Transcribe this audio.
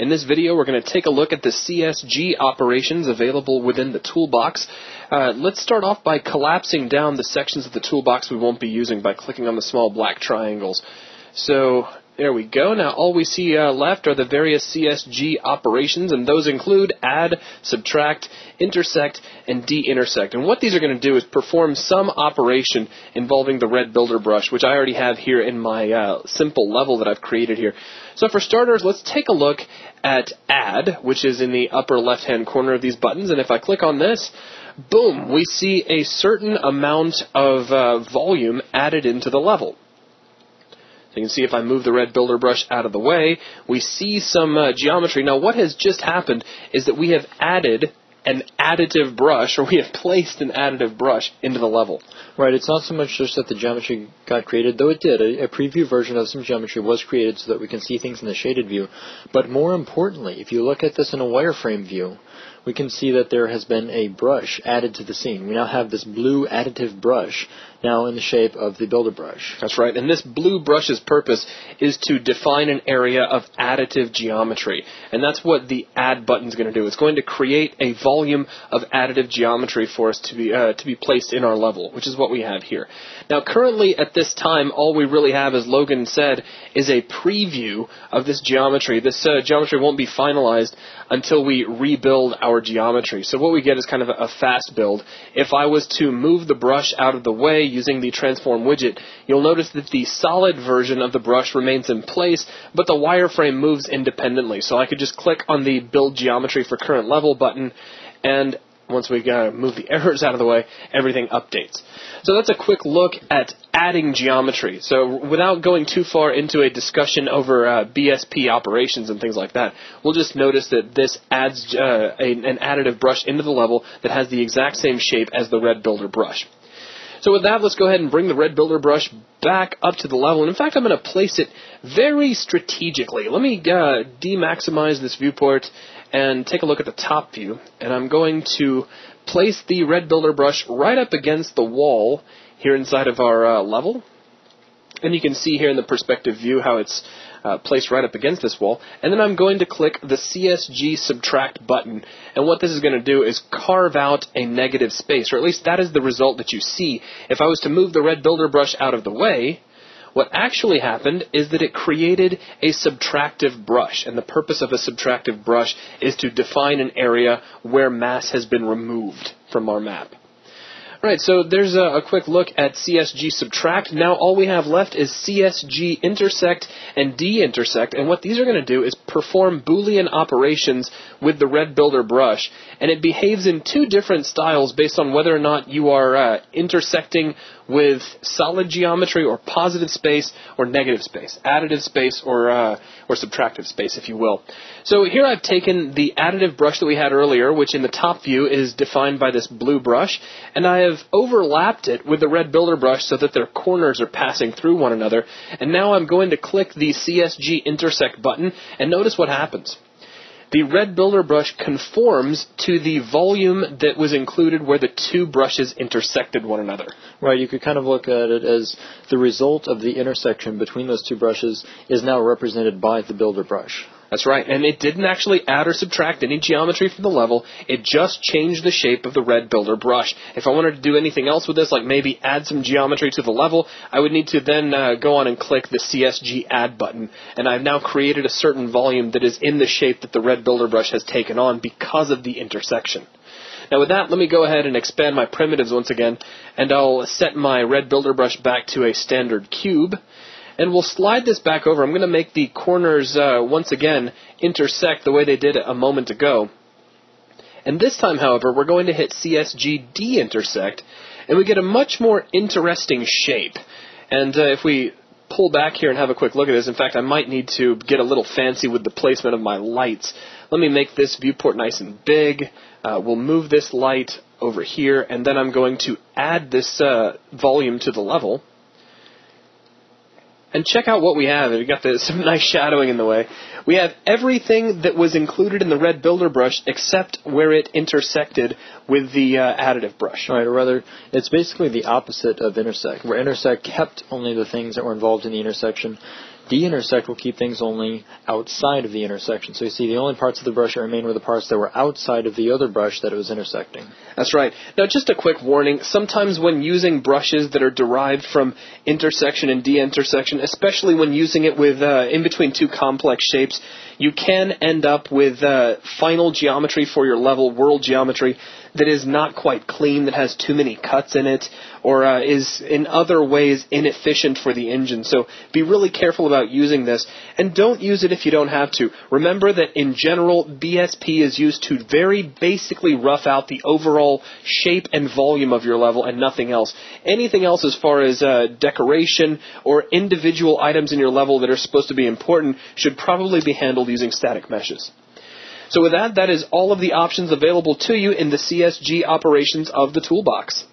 In this video, we're going to take a look at the CSG operations available within the toolbox. Uh, let's start off by collapsing down the sections of the toolbox we won't be using by clicking on the small black triangles. So there we go. Now all we see uh, left are the various CSG operations, and those include add, subtract, intersect, and de-intersect. And what these are going to do is perform some operation involving the red builder brush, which I already have here in my uh, simple level that I've created here. So for starters, let's take a look at add, which is in the upper left-hand corner of these buttons. And if I click on this, boom, we see a certain amount of uh, volume added into the level. So you can see if I move the red builder brush out of the way, we see some uh, geometry. Now what has just happened is that we have added an additive brush, or we have placed an additive brush into the level. Right, it's not so much just that the geometry got created, though it did. A, a, preview version of some geometry was created so that we can see things in the shaded view. But more importantly, if you look at this in a wireframe view, we can see that there has been a brush added to the scene. We now have this blue additive brush now in the shape of the builder brush. That's right. And this blue brush's purpose is to define an area of additive geometry. And that's what the add button is going to do. It's going to create a volume of additive geometry for us to be, uh, to be placed in our level, which is what we have here. Now, currently at this time, all we really have, as Logan said, is a preview of this geometry. This uh, geometry won't be finalized until we rebuild our geometry. So what we get is kind of a, a fast build. If I was to move the brush out of the way using the transform widget, you'll notice that the solid version of the brush remains in place, but the wireframe moves independently. So I could just click on the build geometry for current level button and once we uh, move the errors out of the way, everything updates. So that's a quick look at adding geometry. So without going too far into a discussion over uh, BSP operations and things like that, we'll just notice that this adds uh, a, an additive brush into the level that has the exact same shape as the red builder brush. So with that, let's go ahead and bring the red builder brush back up to the level. And in fact, I'm going to place it very strategically. Let me uh, demaximize this viewport and take a look at the top view. And I'm going to place the red builder brush right up against the wall here inside of our uh, level. And you can see here in the perspective view how it's uh, placed right up against this wall. And then I'm going to click the CSG subtract button. And what this is going to do is carve out a negative space, or at least that is the result that you see. If I was to move the red builder brush out of the way, what actually happened is that it created a subtractive brush, and the purpose of a subtractive brush is to define an area where mass has been removed from our map. Right, so there's a, a, quick look at CSG subtract. Now all we have left is CSG intersect and de-intersect, and what these are going to do is perform Boolean operations with the red builder brush, and it behaves in two different styles based on whether or not you are uh, intersecting with solid geometry or positive space or negative space, additive space or uh, or subtractive space, if you will. So here I've taken the additive brush that we had earlier, which in the top view is defined by this blue brush, and I have overlapped it with the red builder brush so that their corners are passing through one another. And now I'm going to click the CSG intersect button, and what happens the red builder brush conforms to the volume that was included where the two brushes intersected one another. Right, you could kind of look at it as the result of the intersection between those two brushes is now represented by the builder brush. That's right, and it didn't actually add or subtract any geometry from the level, it just changed the shape of the red builder brush. If I wanted to do anything else with this, like maybe add some geometry to the level, I would need to then uh, go on and click the CSG add button, and I've now created a certain volume that is in the shape that the red builder brush has taken on because of the intersection. Now with that, let me go ahead and expand my primitives once again, and I'll set my red builder brush back to a standard cube. And we'll slide this back over. I'm going to make the corners uh, once again intersect the way they did a moment ago. And this time, however, we're going to hit CSG de-intersect, and we get a much more interesting shape. And uh, if we pull back here and have a quick look at this, in fact, I might need to get a little fancy with the placement of my lights. Let me make this viewport nice and big. Uh, we'll move this light over here, and then I'm going to add this uh, volume to the level. And check out what we have. We got the, some nice shadowing in the way. We have everything that was included in the red builder brush except where it intersected with the uh, additive brush. Right, or rather, it's basically the opposite of intersect, where intersect kept only the things that were involved in the intersection Deintersect will keep things only outside of the intersection. So you see the only parts of the brush that remain were the parts that were outside of the other brush that it was intersecting. That's right. Now, just a quick warning. Sometimes when using brushes that are derived from intersection and deintersection, especially when using it with uh, in between two complex shapes, you can end up with uh, final geometry for your level, world geometry, that is not quite clean, that has too many cuts in it, or uh, is in other ways inefficient for the engine. So be really careful about using this, and don't use it if you don't have to. Remember that in general, BSP is used to very basically rough out the overall shape and volume of your level and nothing else. Anything else as far as uh, decoration or individual items in your level that are supposed to be important should probably be handled using static meshes. So with that, that is all of the options available to you in the CSG operations of the toolbox.